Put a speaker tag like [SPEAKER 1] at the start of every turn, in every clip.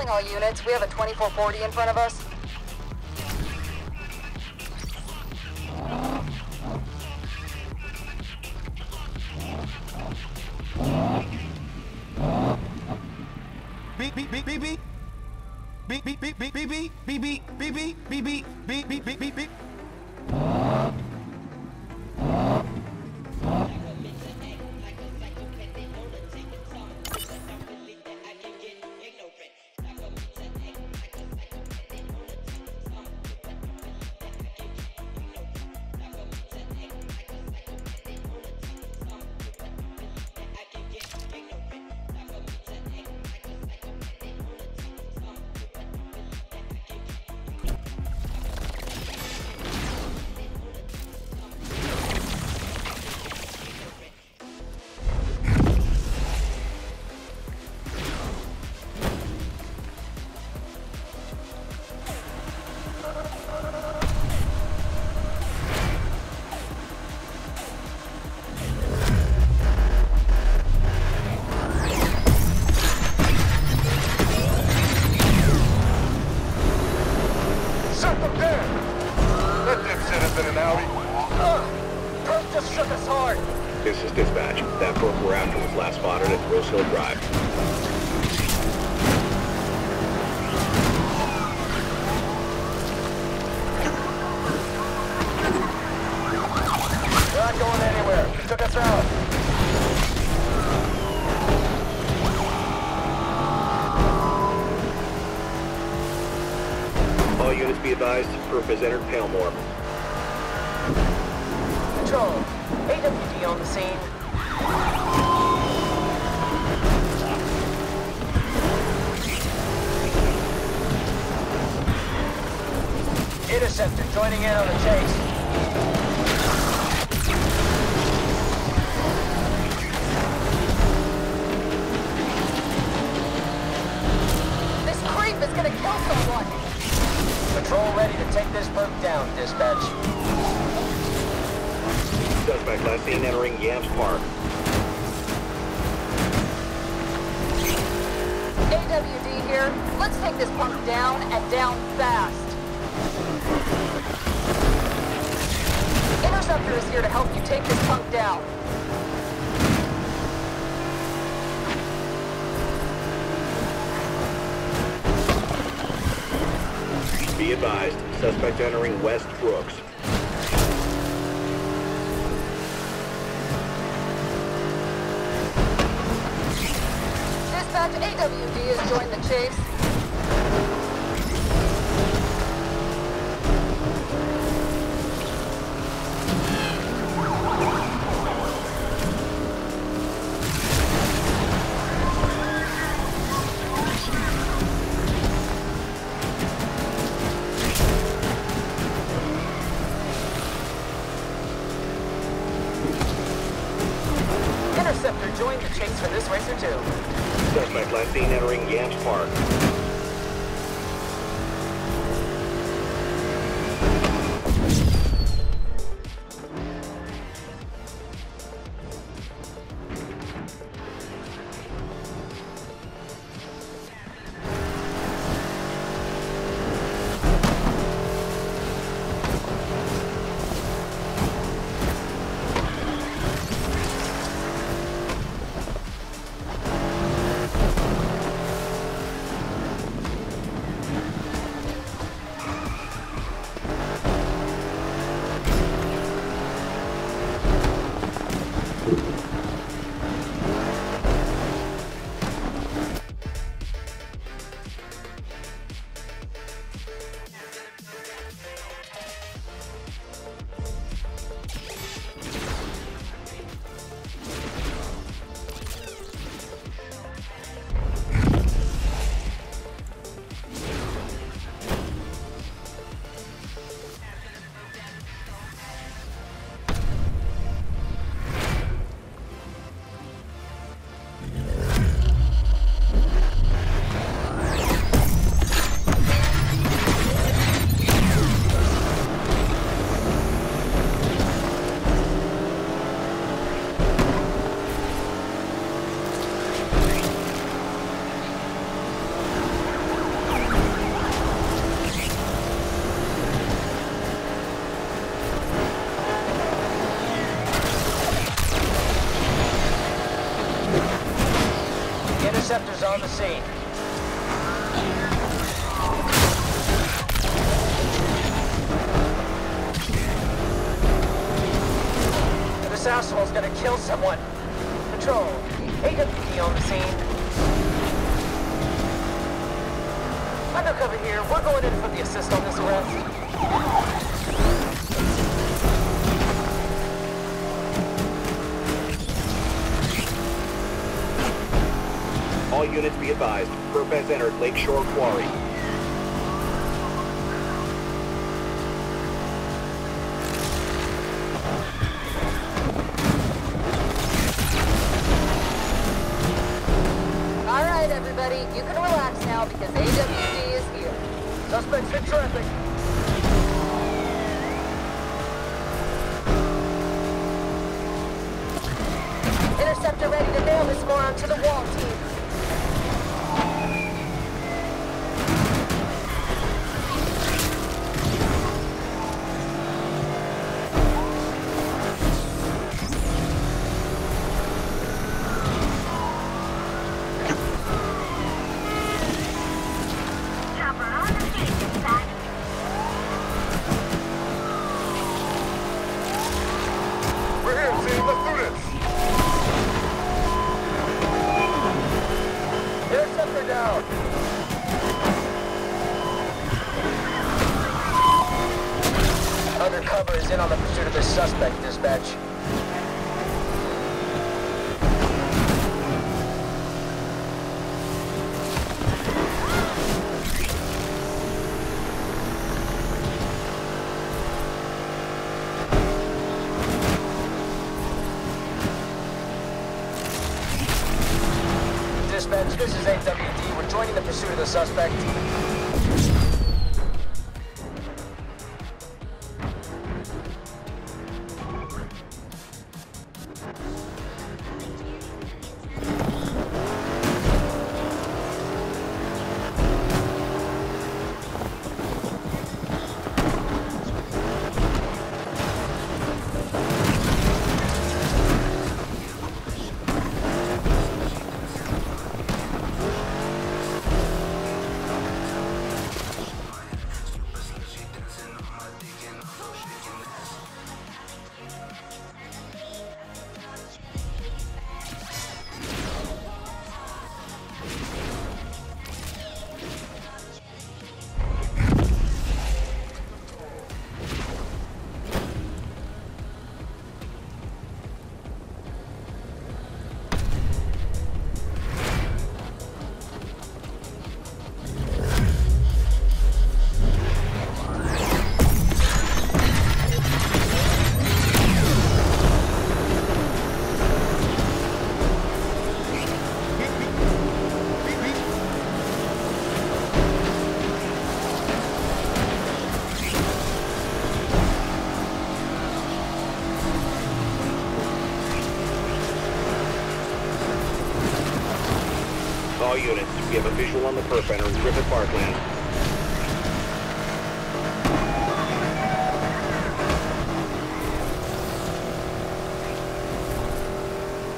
[SPEAKER 1] Calling all units. We have a 2440 in front of us.
[SPEAKER 2] Beep beep beep beep beep. Beep beep beep beep beep beep beep beep beep beep beep beep beep beep
[SPEAKER 3] Interceptor joining in on the chase.
[SPEAKER 1] This creep is gonna kill someone!
[SPEAKER 3] Patrol ready to take this perk down, dispatch.
[SPEAKER 4] Suspect last seen entering Yams Park.
[SPEAKER 1] AWD here. Let's take this punk down and down fast. Interceptor is here to help you take this punk down.
[SPEAKER 4] Be advised, suspect entering West Brooks.
[SPEAKER 1] Dispatch AWD has joined the chase.
[SPEAKER 3] On the scene. This asshole's gonna kill someone. Patrol, AWD on the scene. Undercover here. We're going in for the assist on this arrest.
[SPEAKER 4] All units be advised. Perp has entered Lakeshore Quarry.
[SPEAKER 1] All right, everybody, you can relax now because AWD is here.
[SPEAKER 3] Suspects in traffic.
[SPEAKER 1] Interceptor ready to nail this moron to the wall, team.
[SPEAKER 3] Undercover is in on the pursuit of the suspect, dispatch. Dispatch, this is AWD. We're joining the pursuit of the suspect.
[SPEAKER 4] We have a visual on the perp entering Griffith Parkland.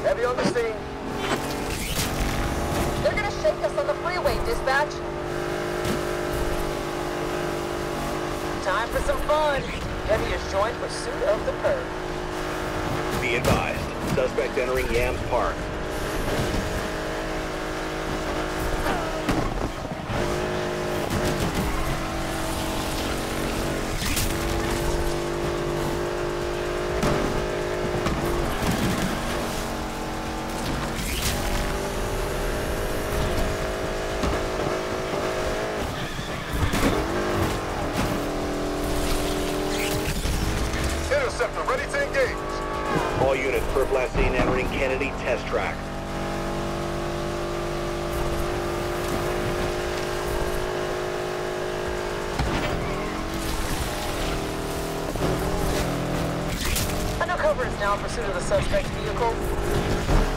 [SPEAKER 3] Heavy on the scene.
[SPEAKER 1] They're gonna shake us on the freeway, dispatch.
[SPEAKER 3] Time for some fun. Heavy is joint pursuit of the perp.
[SPEAKER 4] Be advised. Suspect entering Yams Park.
[SPEAKER 3] Now in pursuit of the suspect's vehicle.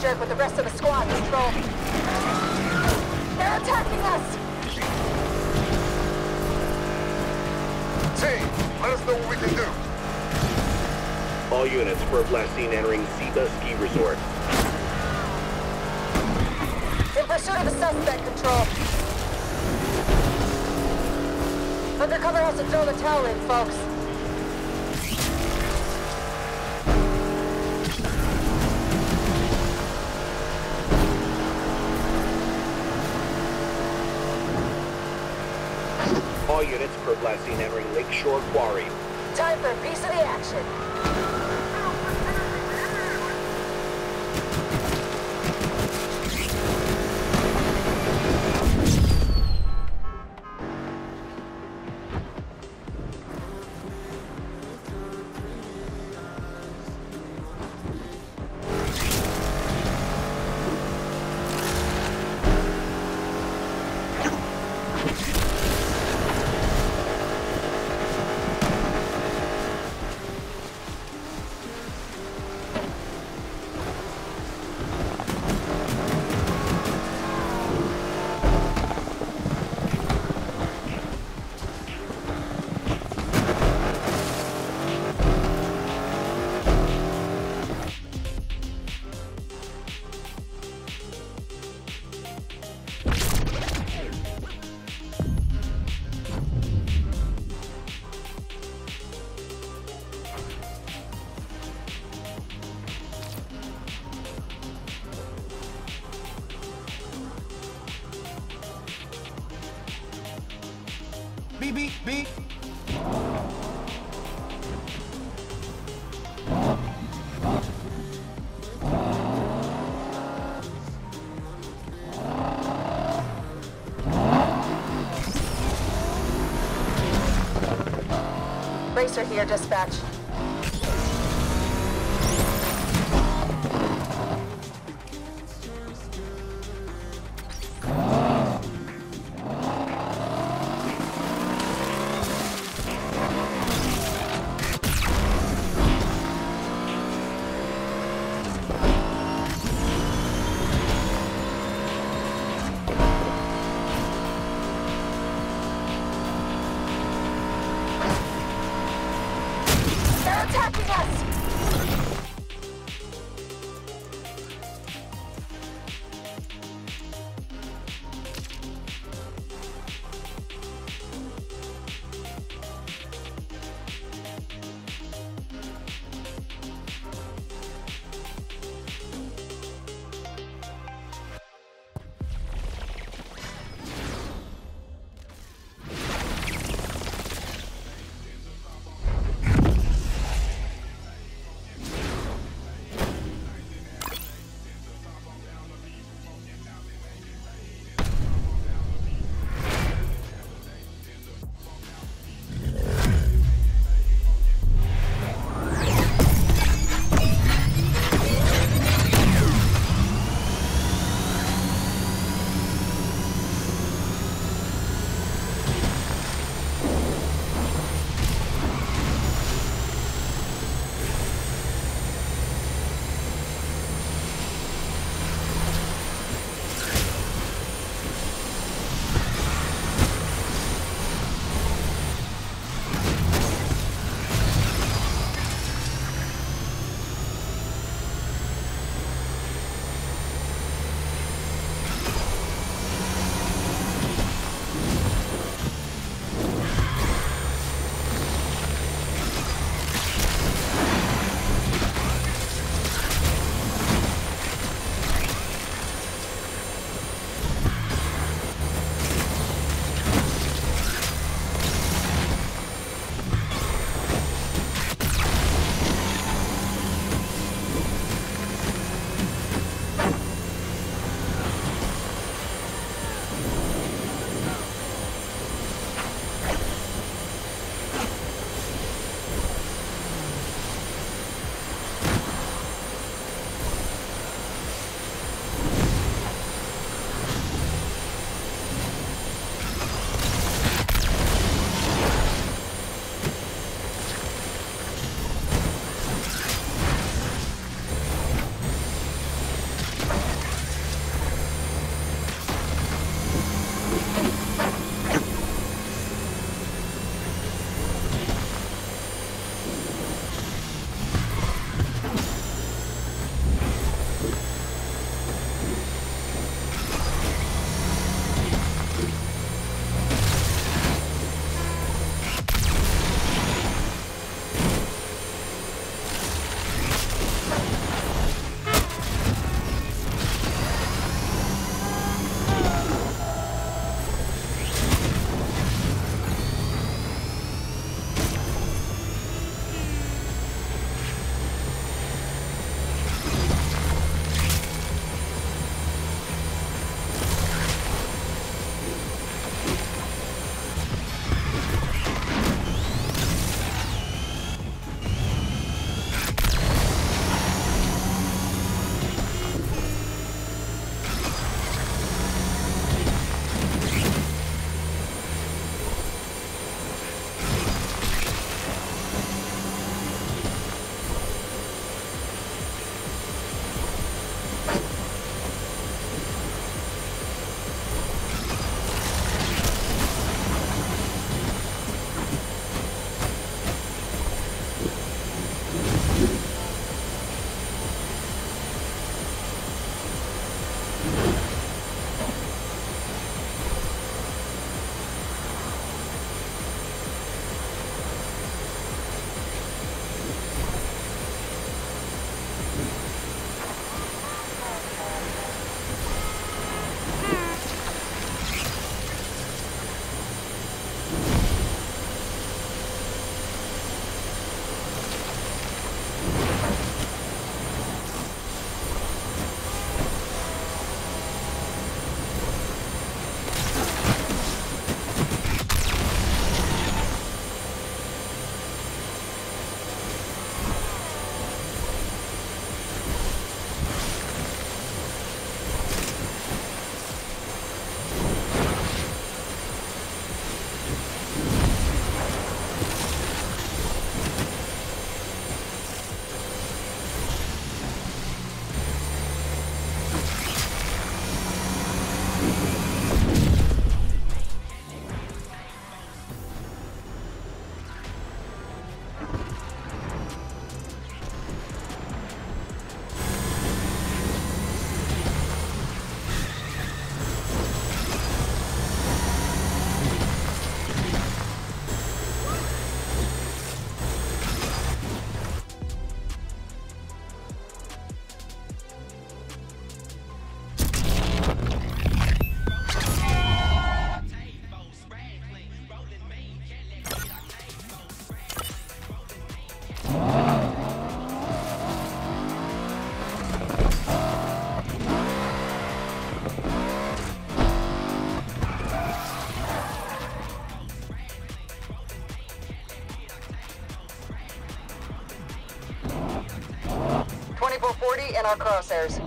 [SPEAKER 1] Jerk with the rest of the squad, Control. They're attacking us!
[SPEAKER 5] Team, let us know what we can do.
[SPEAKER 4] All units, perp last seen entering Ziba Ski Resort.
[SPEAKER 1] In pursuit of the suspect, Control. Undercover has to throw the towel in, folks.
[SPEAKER 4] Perp last entering Lakeshore Quarry.
[SPEAKER 1] Time for a piece of the action. Racer here, dispatch. Our crosshairs.